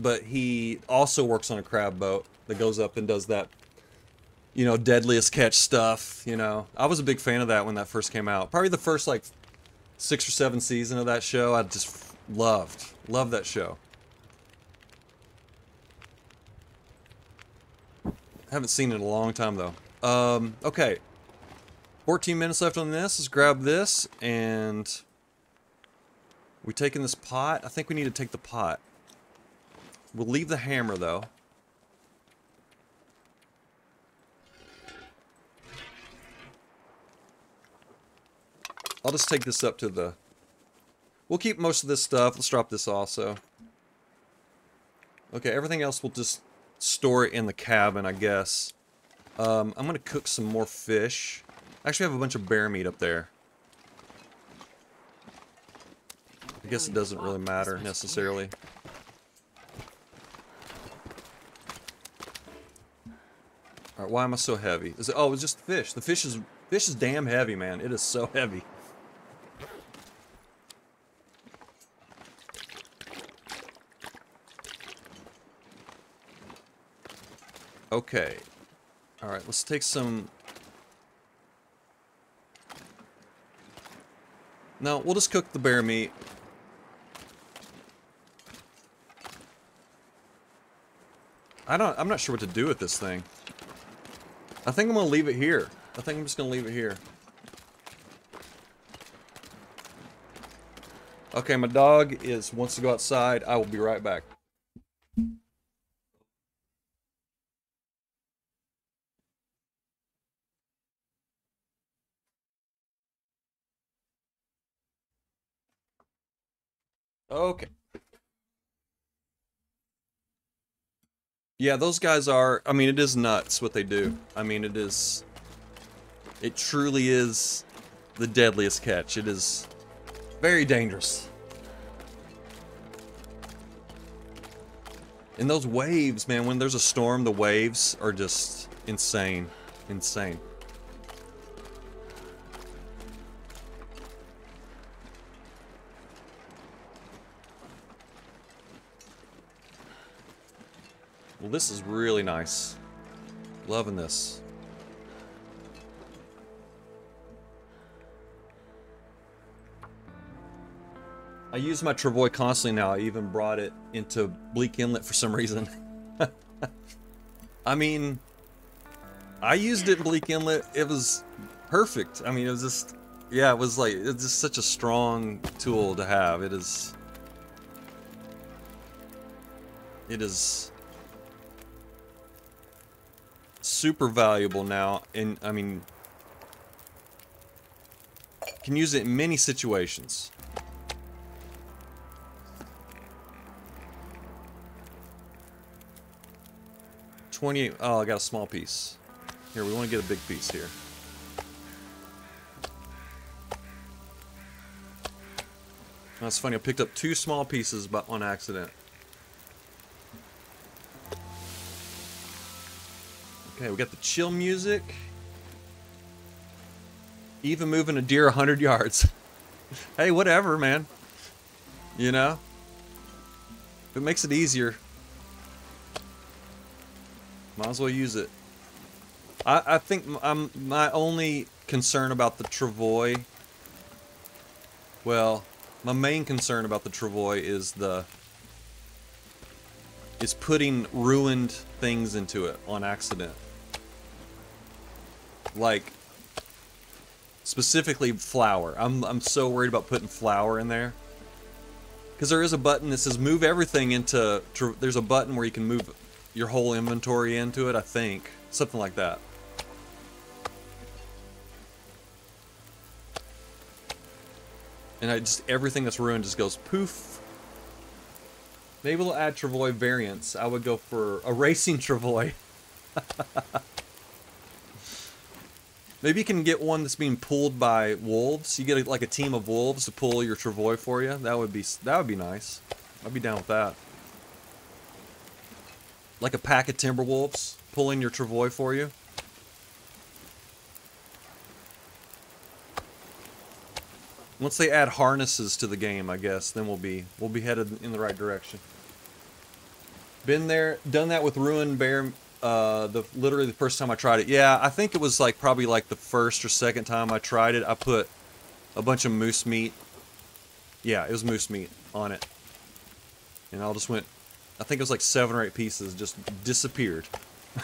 but he also works on a crab boat that goes up and does that, you know, deadliest catch stuff. You know, I was a big fan of that when that first came out. Probably the first like six or seven season of that show. I just loved loved that show. Haven't seen it in a long time though. Um, okay. 14 minutes left on this. Let's grab this and we taking this pot? I think we need to take the pot. We'll leave the hammer though. I'll just take this up to the... We'll keep most of this stuff. Let's drop this also. Okay, everything else we'll just store it in the cabin, I guess. Um, I'm going to cook some more fish. Actually, have a bunch of bear meat up there. I guess it doesn't really matter necessarily. Alright, why am I so heavy? Is it, oh, it's just fish. The fish is fish is damn heavy, man. It is so heavy. Okay. Alright, let's take some... No, we'll just cook the bear meat. I don't, I'm not sure what to do with this thing. I think I'm gonna leave it here. I think I'm just gonna leave it here. Okay, my dog is wants to go outside. I will be right back. Okay. Yeah, those guys are, I mean, it is nuts what they do. I mean, it is, it truly is the deadliest catch. It is very dangerous. And those waves, man, when there's a storm, the waves are just insane. Insane. Well, this is really nice. Loving this. I use my travois constantly now. I even brought it into Bleak Inlet for some reason. I mean, I used it in Bleak Inlet. It was perfect. I mean, it was just, yeah, it was like, it's just such a strong tool to have. It is, it is super valuable now. And, I mean, can use it in many situations. Twenty. Oh, I got a small piece. Here, we want to get a big piece here. That's funny. I picked up two small pieces, but on accident. Okay, we got the chill music. Even moving a deer 100 yards. hey, whatever, man. You know? If it makes it easier, might as well use it. I, I think I'm my only concern about the Travois, Well, my main concern about the Travois is the is putting ruined things into it on accident. Like specifically flour. I'm I'm so worried about putting flour in there Because there is a button that says move everything into. There's a button where you can move your whole inventory into it. I think something like that. And I just everything that's ruined just goes poof. Maybe we'll add Travois variants. I would go for a racing Travois. Maybe you can get one that's being pulled by wolves. You get like a team of wolves to pull your Travois for you. That would be that would be nice. I'd be down with that. Like a pack of timber wolves pulling your Travois for you. Once they add harnesses to the game, I guess, then we'll be we'll be headed in the right direction. Been there, done that with Ruin Bear. Uh, the literally the first time I tried it. Yeah, I think it was like probably like the first or second time I tried it. I put a bunch of moose meat. Yeah, it was moose meat on it, and I just went. I think it was like seven or eight pieces just disappeared.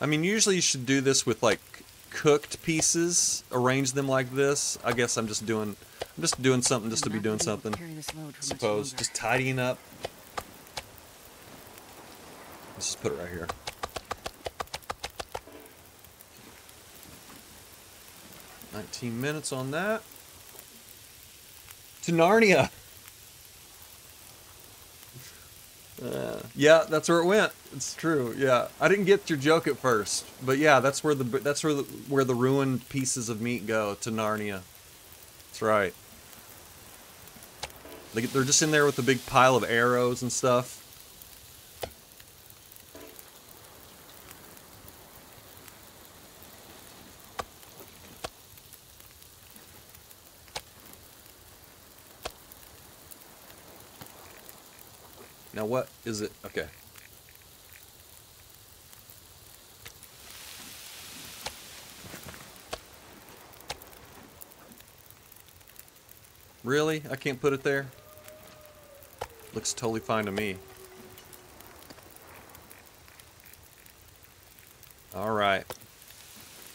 I mean, usually you should do this with like cooked pieces, arrange them like this. I guess I'm just doing, I'm just doing something just to be doing something.
Carry this load
I suppose just tidying up. Let's just put it right here. Nineteen minutes on that. To Narnia. Uh, yeah, that's where it went. It's true. Yeah, I didn't get your joke at first, but yeah, that's where the that's where the where the ruined pieces of meat go to Narnia. That's right. They they're just in there with a big pile of arrows and stuff. Now what is it? Okay. Really? I can't put it there? Looks totally fine to me. Alright.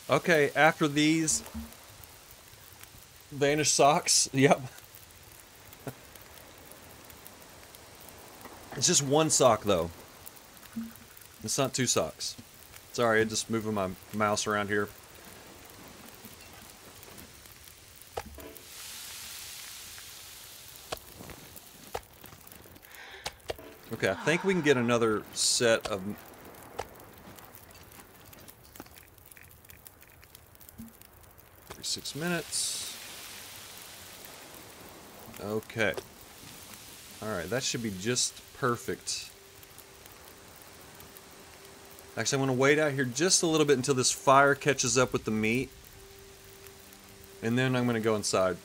Okay, after these... Vanished socks. Yep. It's just one sock, though. It's not two socks. Sorry, I'm just moving my mouse around here. Okay, I think we can get another set of... Thirty-six minutes. Okay. Alright, that should be just perfect. Actually, I'm going to wait out here just a little bit until this fire catches up with the meat. And then I'm going to go inside.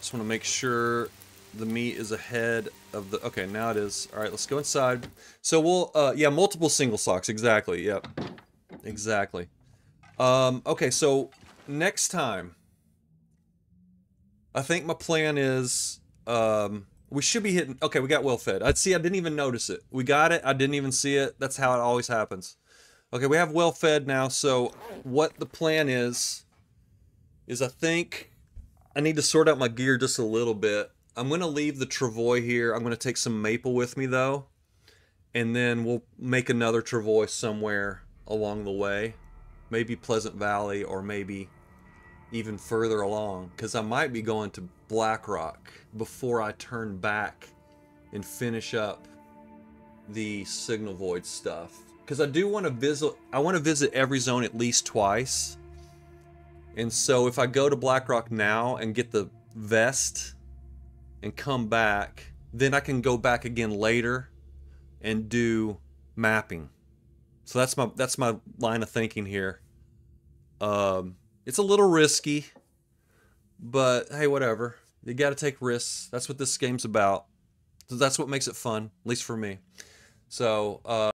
Just want to make sure the meat is ahead of the... Okay, now it is. Alright, let's go inside. So we'll... Uh, yeah, multiple single socks. Exactly. Yep. Exactly. Um, okay, so next time... I think my plan is um, we should be hitting. Okay, we got well fed. I'd see. I didn't even notice it. We got it. I didn't even see it. That's how it always happens. Okay, we have well fed now. So what the plan is is I think I need to sort out my gear just a little bit. I'm gonna leave the Travois here. I'm gonna take some maple with me though, and then we'll make another Travois somewhere along the way, maybe Pleasant Valley or maybe even further along because I might be going to Blackrock before I turn back and finish up the Signal Void stuff. Because I do want to visit, I want to visit every zone at least twice. And so if I go to Blackrock now and get the vest and come back, then I can go back again later and do mapping. So that's my that's my line of thinking here. Um, it's a little risky, but hey, whatever. You got to take risks. That's what this game's about. So that's what makes it fun, at least for me. So, uh,